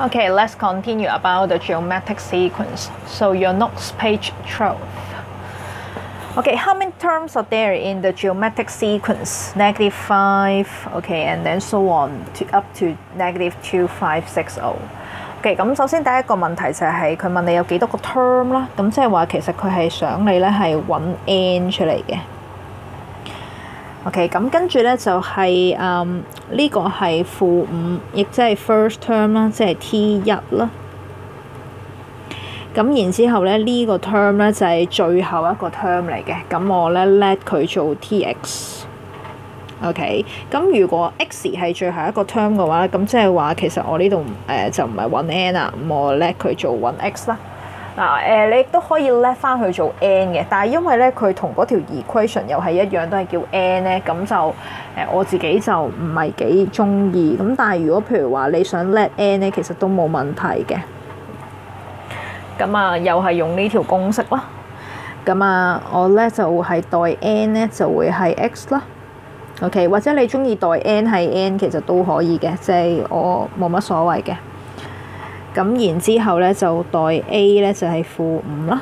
Okay, let's continue about the geometric sequence. So your notes page 12. Okay, how many terms are there in the geometric sequence? Negative 5, okay, and then so on to up to negative 2560. OK，咁首先第一个问题就系佢问你有几多个 term 啦，咁即系话其实佢系想你咧系揾 n 出嚟嘅。 OK，咁跟住咧就係誒呢個係負五，亦即係 first term 啦，即係 T 一啦。咁然之後咧呢個 term 咧就係最後一個 term 嚟嘅，咁我咧 let 佢做 Tx。OK，咁如果 x 係最後一個 term 嘅話，咁即係話其實我呢度誒就唔係揾 n 啦，咁我 let 佢做揾 x 啦。嗱誒，你亦都可以 let 翻去做 n 嘅，但係因為咧佢同嗰條 equation 又係一樣，都係叫 n 咧，咁就誒我自己就唔係幾中意。咁但係如果譬如話你想 let n 咧，其實都冇問題嘅。咁啊，又係用呢條公式啦。咁啊，我咧就係代 n 咧就會係 x 啦。OK，或者你中意代 n 係 n，其實都可以嘅，即係我冇乜所謂嘅。咁然之後咧就代 a 咧就係負五啦。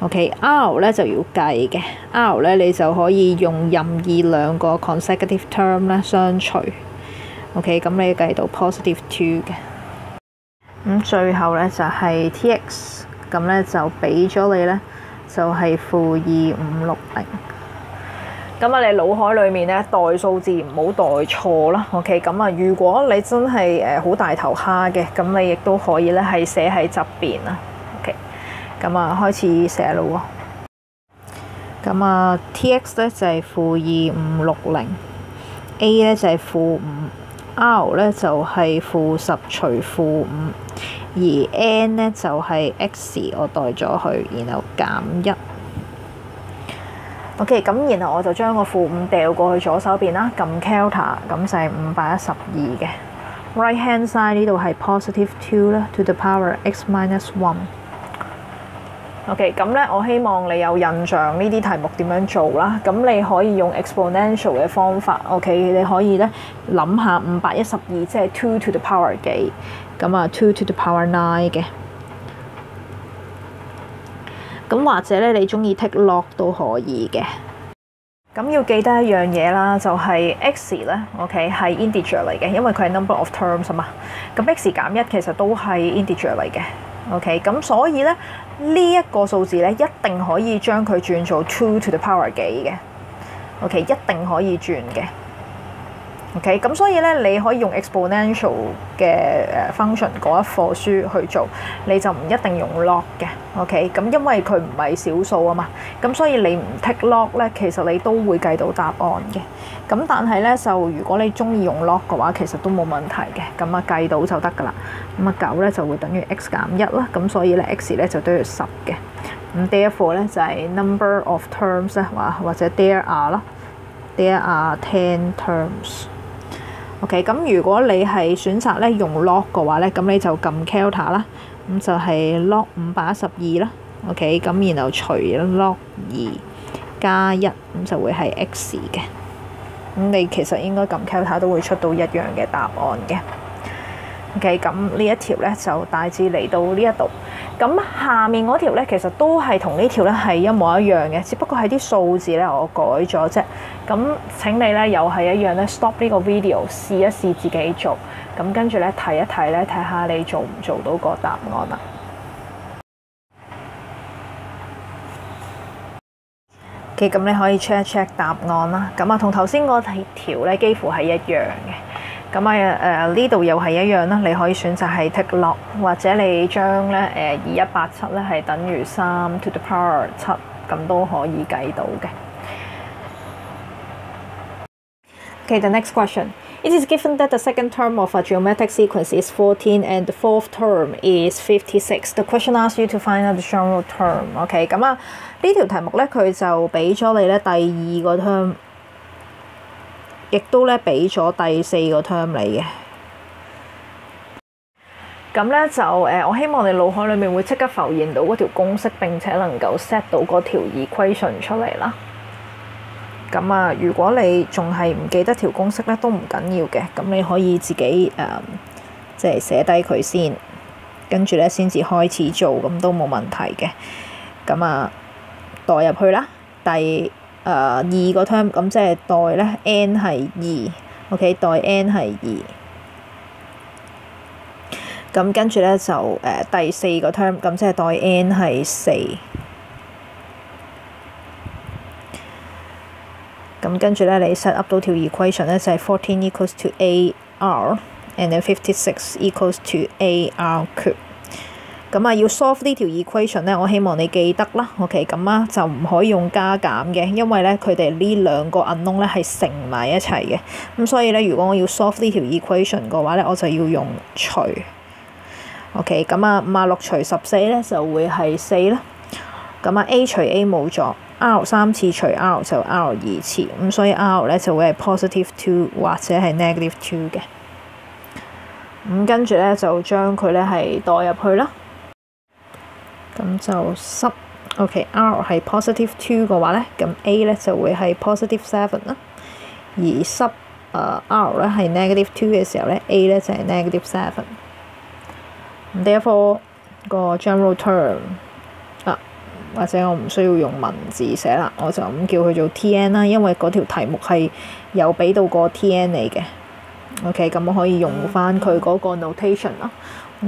OK，r 咧就要計嘅，r 咧你就可以用任意兩個 consecutive term 咧相除。OK，咁你計到 positive two 嘅。咁最後咧就係 tx，咁咧就俾咗你咧就係負二五六零。咁啊，你腦海裡面咧代數字唔好代錯啦。OK，咁啊，如果你真係誒好大頭蝦嘅，咁你亦都可以咧係寫喺側邊啦。OK，咁啊開始寫咯喎。咁啊，T_x 咧就係負二五六零，A 咧就係負五，R 咧就係負十除負五，而 N 咧就係 x，我代咗佢，然後減一。OK，咁然後我就將個負五掉過去左手邊啦，撳 Calculator，咁就係五百一十二嘅。Right hand side 呢度係 positive two 啦，to the power x minus one。OK，咁咧我希望你有印象呢啲題目點樣做啦。咁你可以用 exponential 嘅方法，OK，你可以咧諗下五百一十二即係 two to the power 幾，咁啊 two to the power nine 嘅。咁或者咧，你中意 take log 都可以嘅。咁要記得一樣嘢啦，就係、x 咧，OK 係 integer 嚟嘅，因為佢係 number of terms 啊嘛。咁 x 減一其實都係 integer 嚟嘅，OK。咁所以咧呢一、這個數字咧一定可以將佢轉做 two to the power 幾嘅，OK 一定可以轉嘅。OK，咁所以咧，你可以用 exponential 嘅誒 function 嗰一課書去做，你就唔一定用 log 嘅。OK，咁因為佢唔係小數啊嘛，咁所以你唔 take log 咧，其實你都會計到答案嘅。咁但係咧，就如果你中意用 log 嘅話，其實都冇問題嘅。咁啊計到就得㗎啦。咁啊九咧就會等於 x 減一啦。咁所以咧 x 咧就都要十嘅。咁 therefore 咧就係 number of terms 咧，或或者 there are 啦，there are ten terms。OK，咁如果你係選擇咧用 log 嘅話咧，咁你就撳 Calculator 啦，咁就係 log 五百一十二啦。OK，咁然後除 log 二加一，咁就會係 x 嘅。咁你其實應該撳 Calculator 都會出到一樣嘅答案嘅。OK，咁呢一條咧就大致嚟到呢一度。咁下面嗰條咧其實都係同呢條咧係一模一樣嘅，只不過係啲數字咧我改咗啫。咁請你咧又係一樣咧 stop 呢個 video 試一試自己做，咁跟住咧睇一睇咧睇下你做唔做到個答案啦。OK，咁你可以 check 一 check 答案啦。咁啊同頭先嗰條咧幾乎係一樣嘅。咁啊誒呢度又係一樣啦，你可以選擇係 take log，或者你將咧誒二一八七咧係等於三 to the power 七，咁都可以計到嘅。Okay, the next question. It is given that the second term of a geometric sequence is 14 and the fourth term is 56. The question asks you to find out the general term. Okay, 咁啊呢條題目咧佢就俾咗你咧第二個 term，亦都咧俾咗第四個 term 你嘅。咁咧就誒，我希望你腦海里面會即刻浮現到嗰條公式，並且能夠 set 到嗰條 equation 出嚟啦。咁啊，如果你仲係唔記得條公式咧，都唔緊要嘅。咁你可以自己誒、即係寫低佢先，跟住咧先至開始做，咁都冇問題嘅。咁啊，代入去啦，第誒、二個 term，咁即係代咧 n 係二，OK，代 n 係二。咁跟住咧就誒、第四個 term，咁即係代 n 係四。咁跟住咧，你 set up 到條 equation 咧，就係 fourteen equals to a r，and then fifty six equals to a r cube。咁啊，要 solve 呢條 equation 咧，我希望你記得啦。OK，咁啊就唔可以用加減嘅，因為咧佢哋呢兩個 unknown 咧係乘埋一齊嘅。咁所以咧，如果我要 solve 呢條 equation 嘅話咧，我就要用除。OK，咁啊五啊六除十四咧就會係四啦。咁啊 a 除 a 冇咗。R 三次除 R 就 R 二次，咁所以 R 咧就會係 positive two 或者係 negative two 嘅。咁跟住咧就將佢咧係代入去啦。咁就濕，OK，R 係 positive two 嘅話咧，咁 A 咧就會係 positive seven 啦。而濕誒 R 咧係 negative two 嘅時候咧，A 咧就係 negative seven。Therefore 個 general term。或者我唔需要用文字寫啦，我就咁叫佢做 T_n 啦，因為嗰條題目係有俾到個 T_n 你嘅。OK，咁我可以用翻佢嗰個 notation 啦，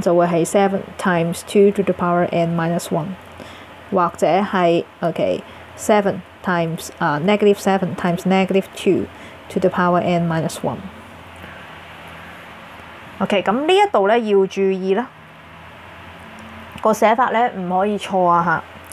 就會係 seven times two to the power n minus one，或者係 OK seven times 啊、negative seven times negative two to the power n minus one。OK，咁呢一度咧要注意啦，個寫法咧唔可以錯啊嚇。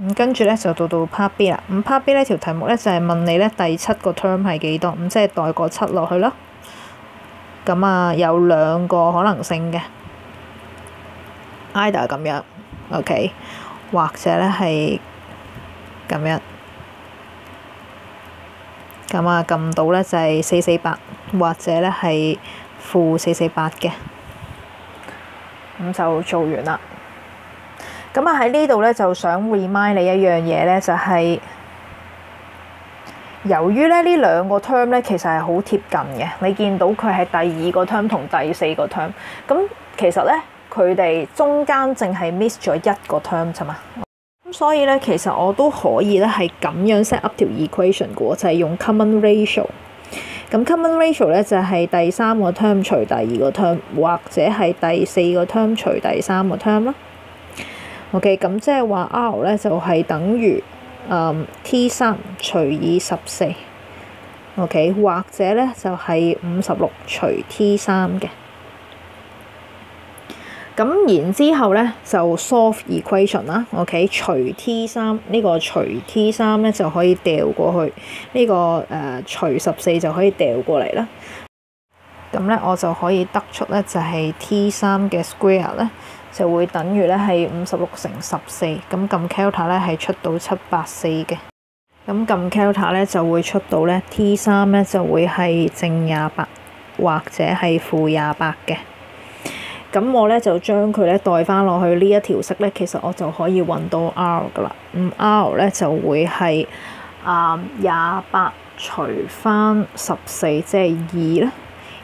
咁跟住咧就到到 part B 啦。咁 part B 呢條題目咧就係問你咧第七個 term 係幾多？咁即係代個七落去咯。咁啊有兩個可能性嘅，either 咁樣，OK，或者咧係咁樣。咁啊撳到咧就係四四八，或者咧係負四四八嘅。咁就做完啦。咁啊喺呢度咧，就想 remind 你一樣嘢咧，就係由於咧呢兩個 term 咧，其實係好貼近嘅。你見到佢係第二個 term 同第四個 term，咁其實咧佢哋中間淨係 miss 咗一個 term 啫嘛。咁所以咧，其實我都可以咧係咁樣 set up 條 equation 嘅，就係用 common ratio。咁 common ratio 咧就係第三個 term 除第二個 term，或者係第四個 term 除第三個 term 啦。OK，咁即係話 R 咧就係等於、嗯、T 三除以十四，OK，或者咧就係五十六除 T 三嘅。咁然之後咧就 solve equation 啦，OK，除 T 三呢個除 T 三咧就可以掉過去，呢、個誒、除十四就可以掉過嚟啦。咁咧我就可以得出咧就係 T 三嘅 square 咧。就會等於咧係五十六乘十四，咁撳 calculator 咧係出到七百四嘅，咁撳 calculator 咧就會出到咧 T 三咧就會係正廿八或者係負廿八嘅，咁我咧就將佢咧代翻落去呢一條式咧，其實我就可以揾到 R 噶啦，咁 R 咧就會係啊廿八除翻十四，即係二啦。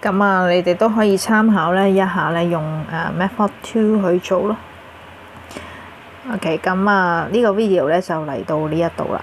咁啊，你哋都可以參考咧一下咧，用誒 Method Two 去做咯。OK，咁啊，呢個 video 咧就嚟到呢一度啦。